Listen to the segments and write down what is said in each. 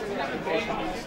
Yeah,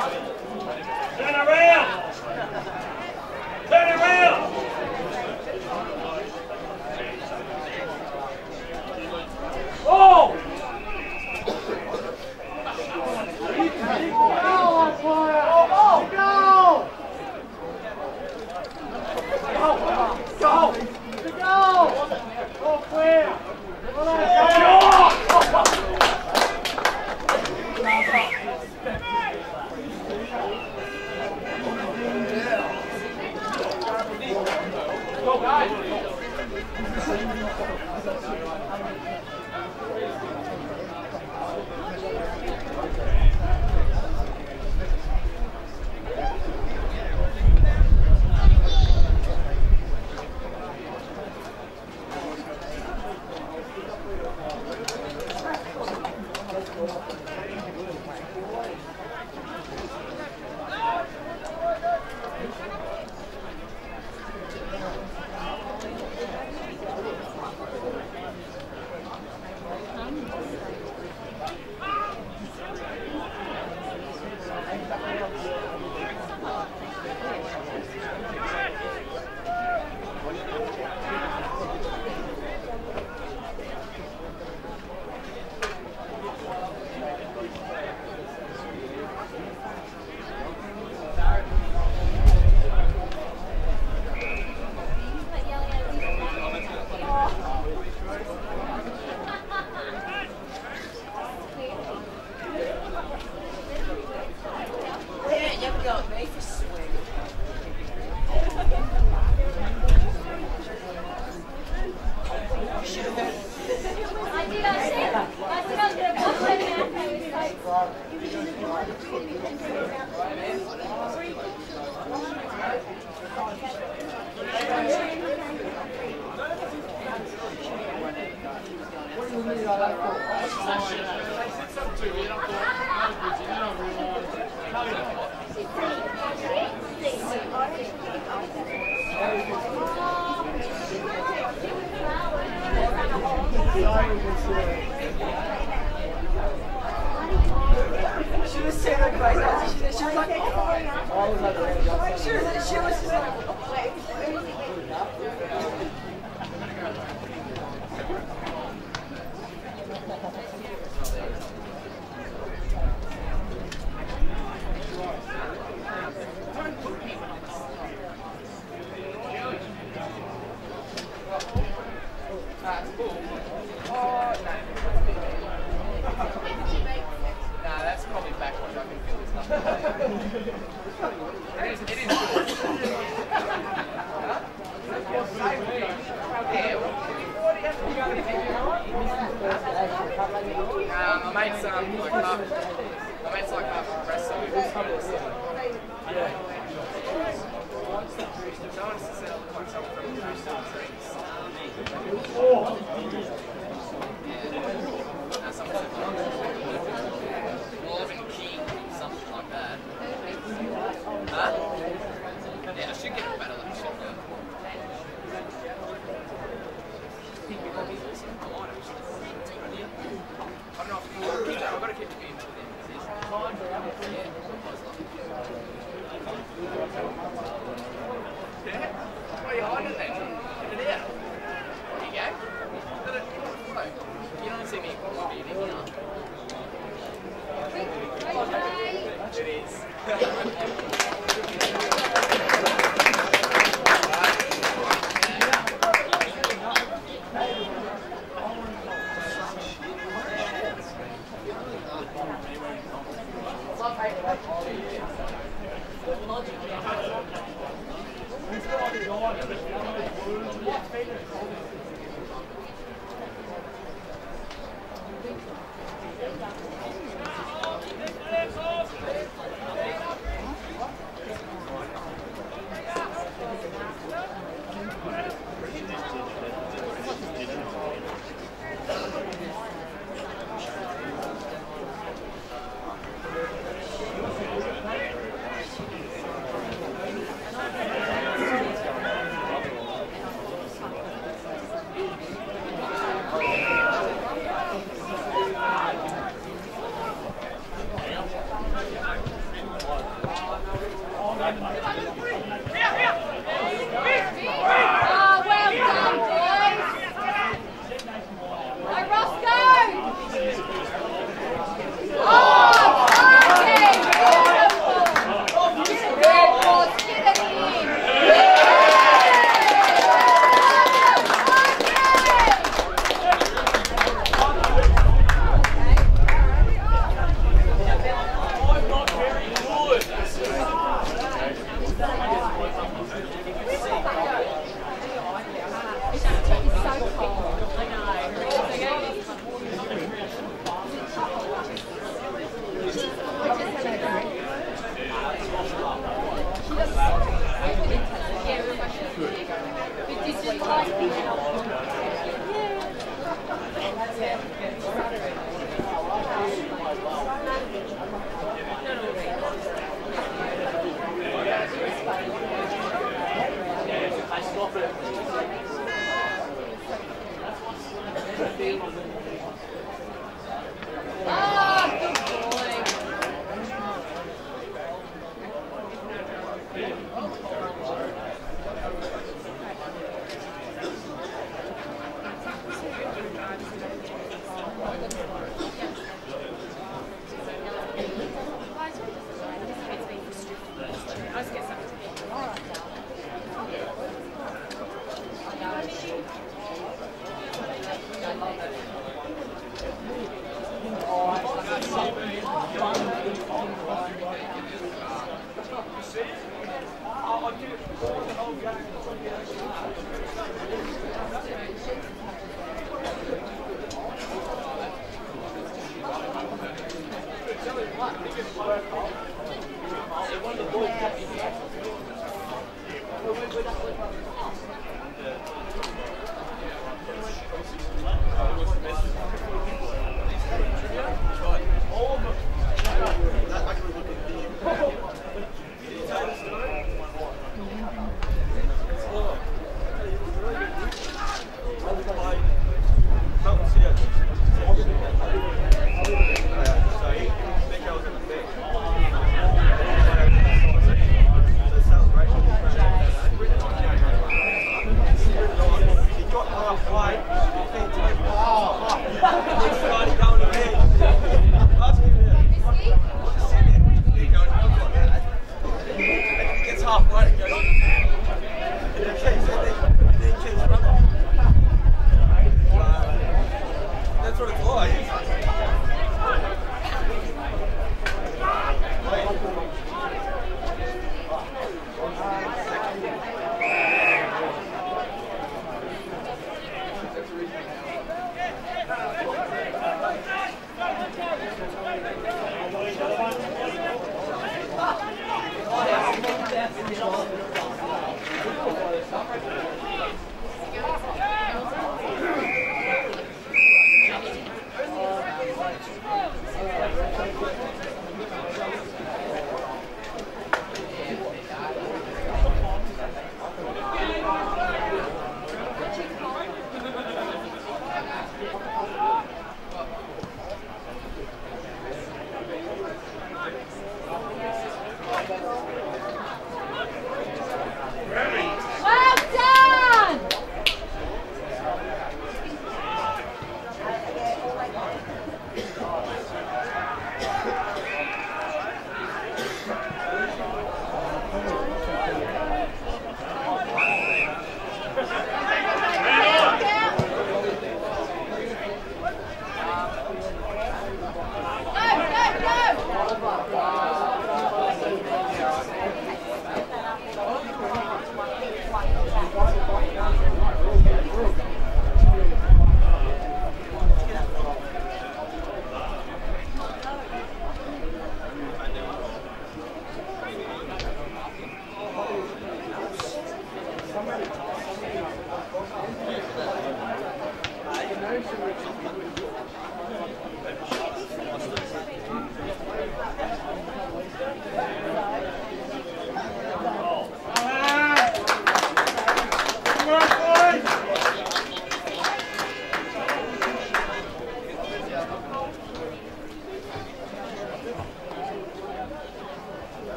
Turn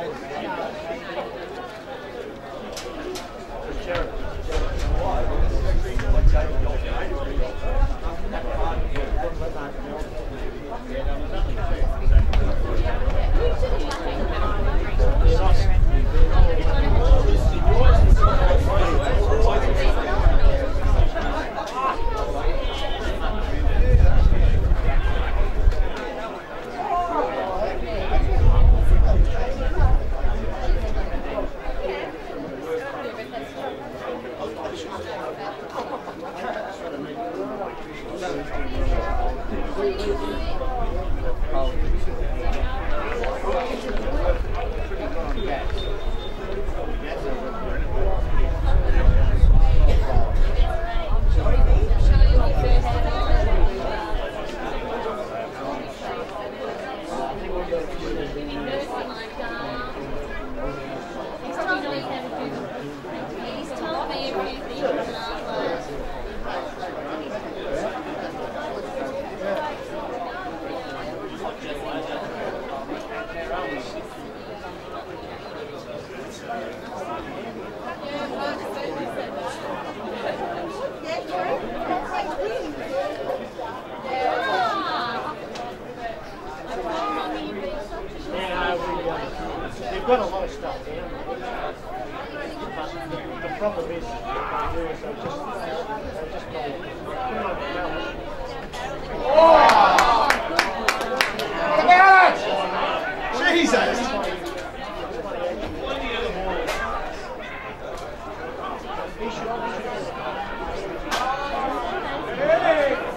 Thank you.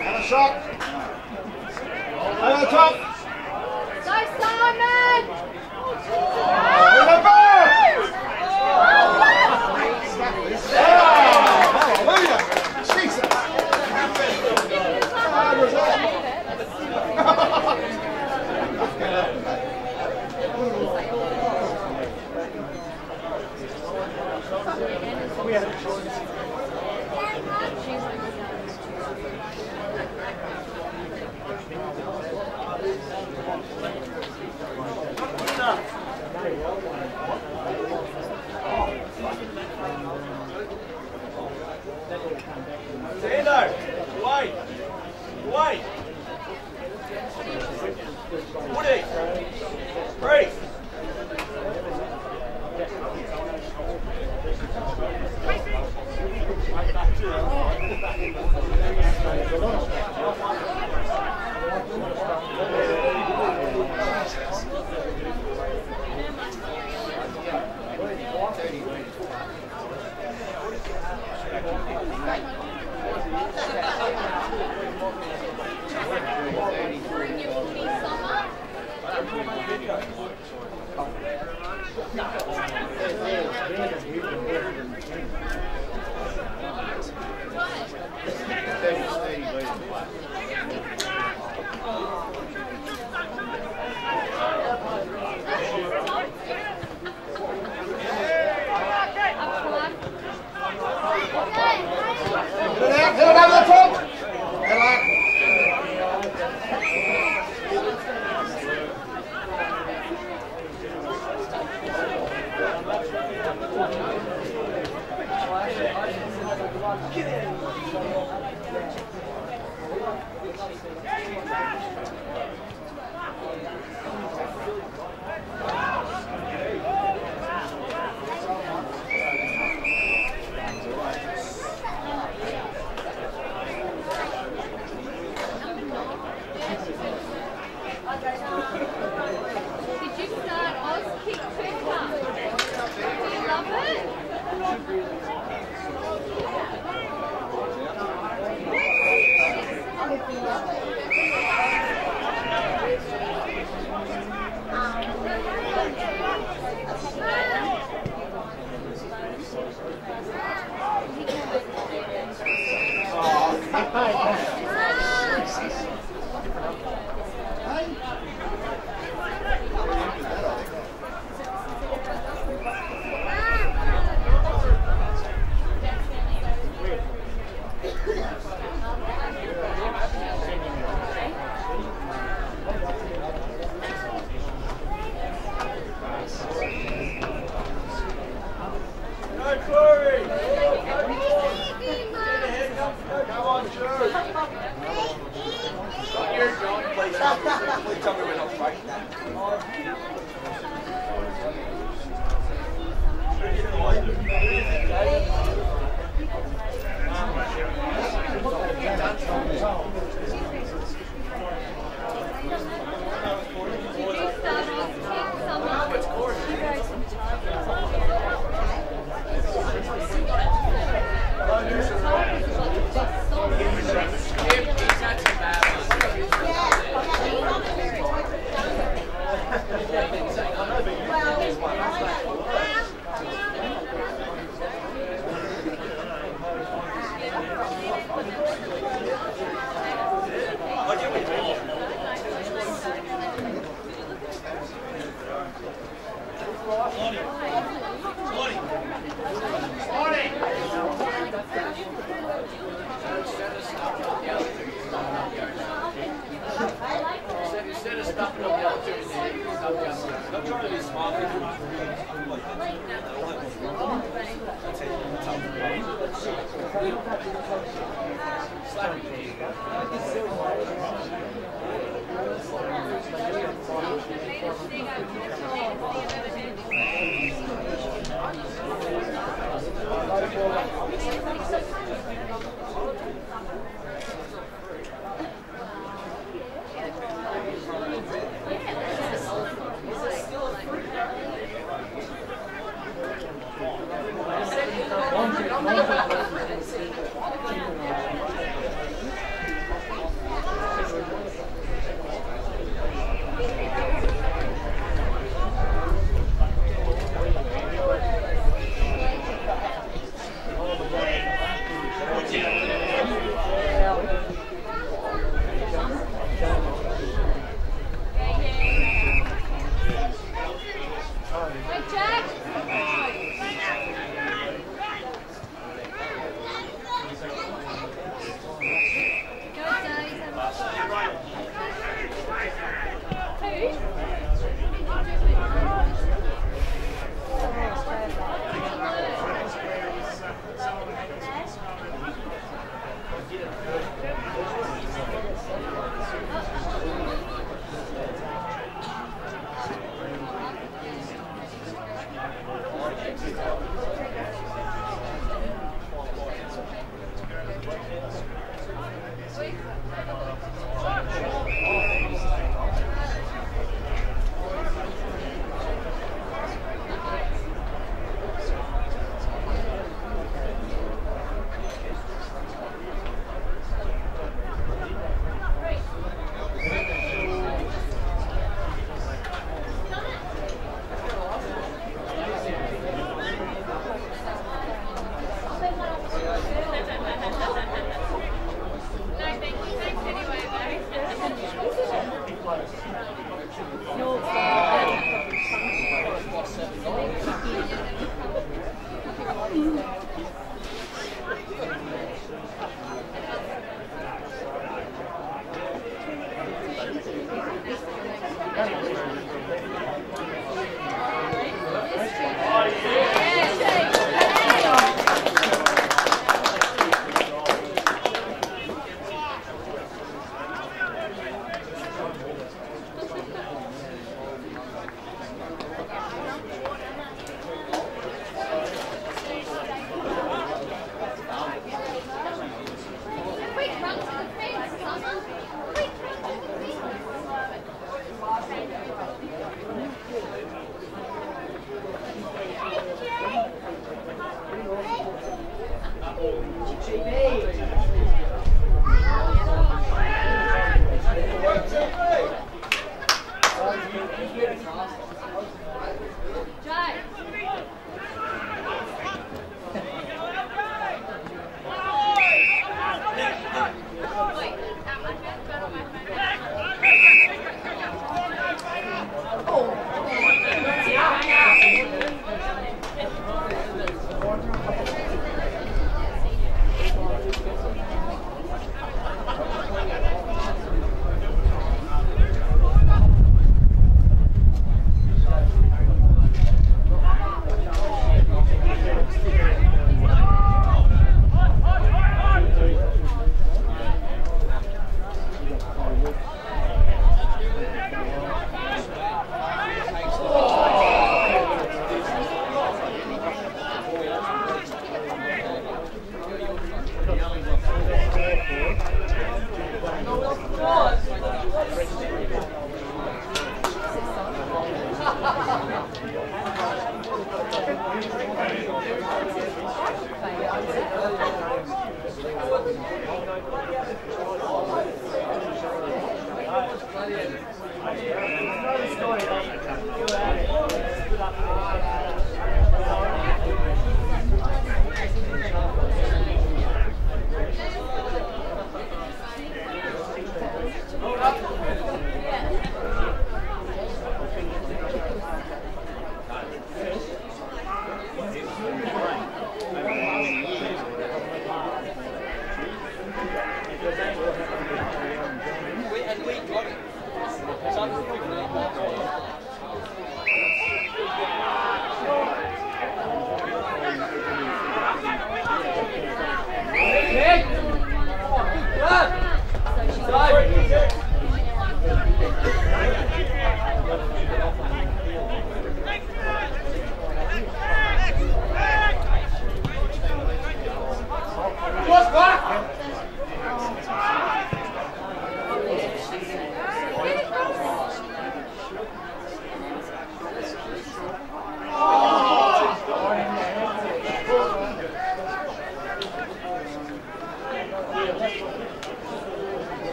And a shot.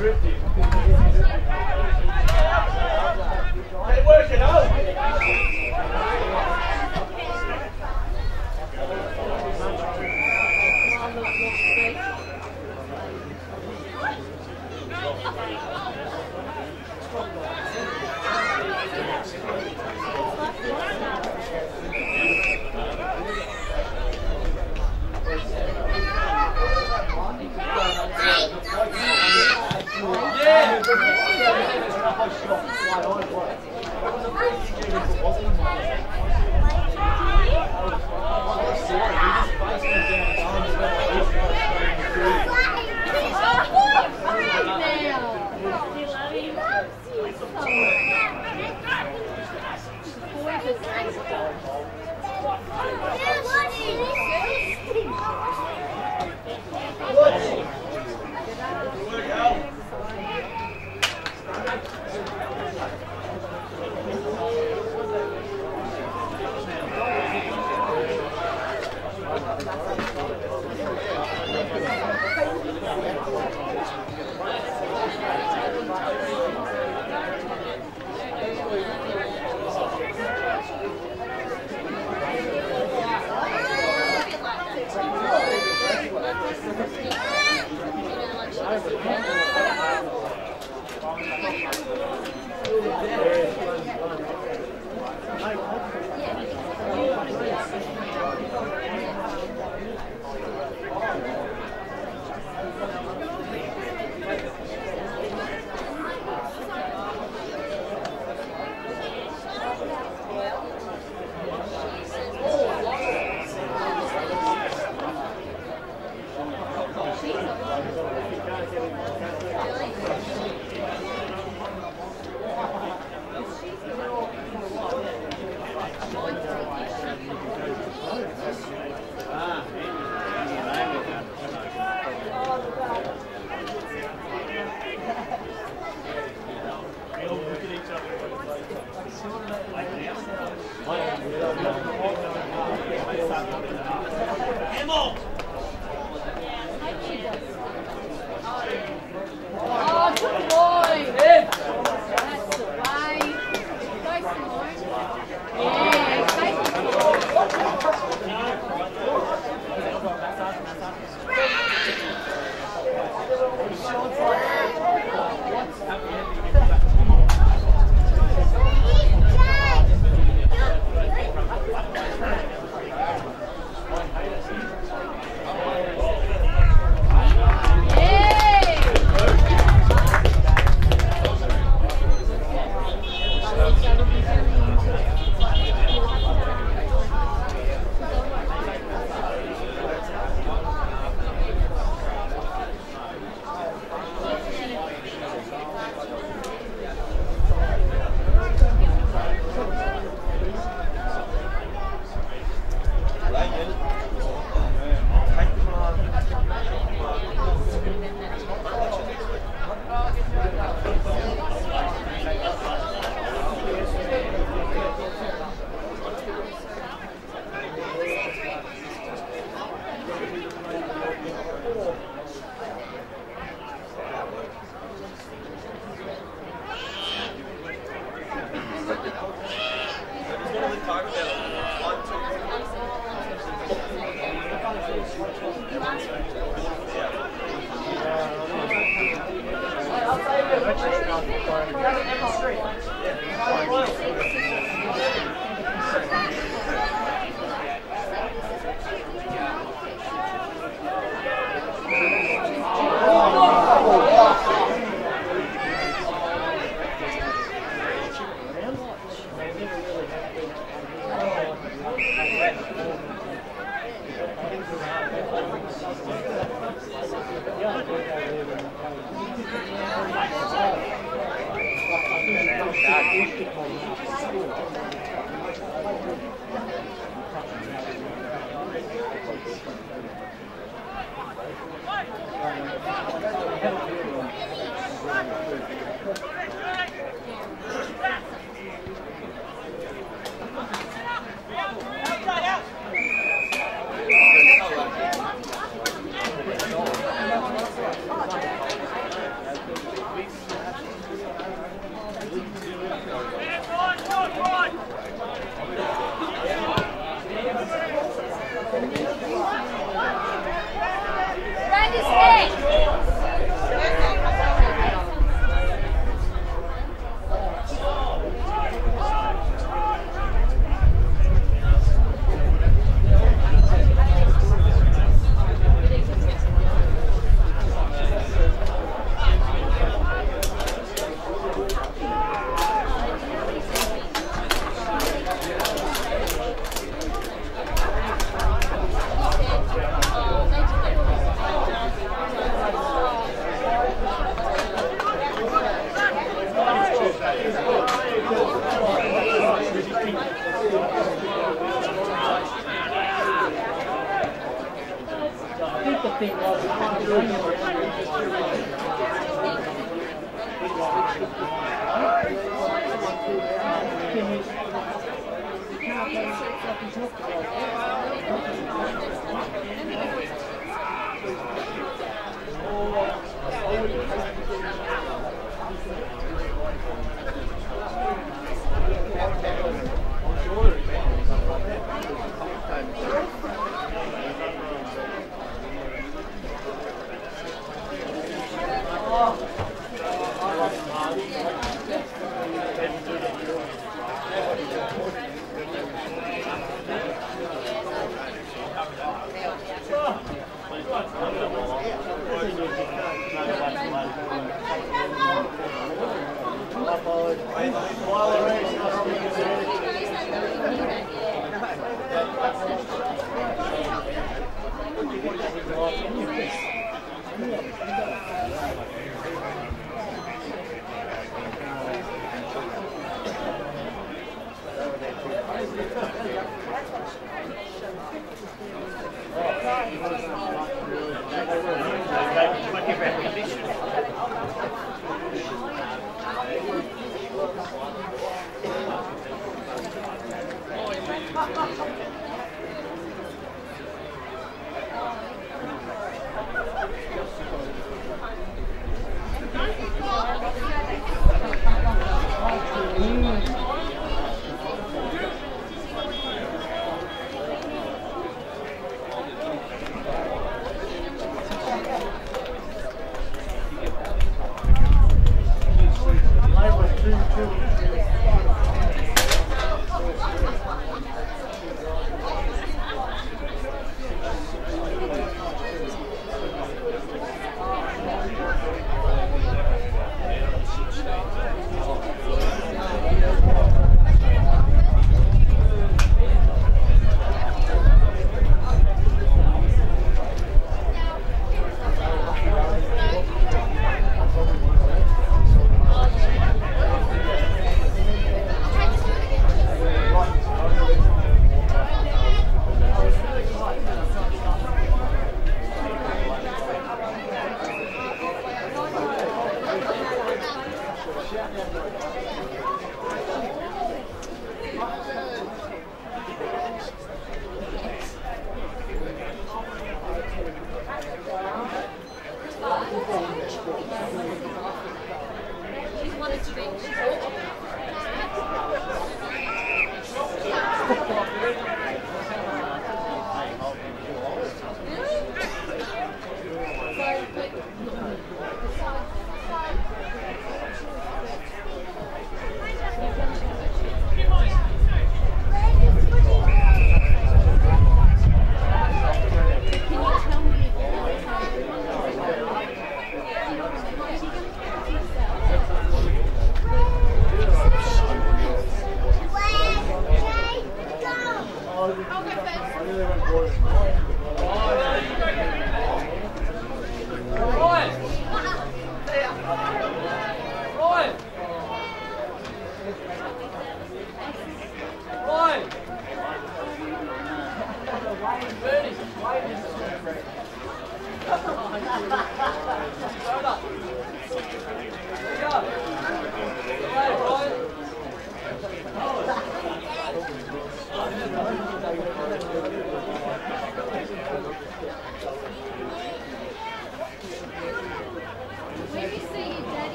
trippy.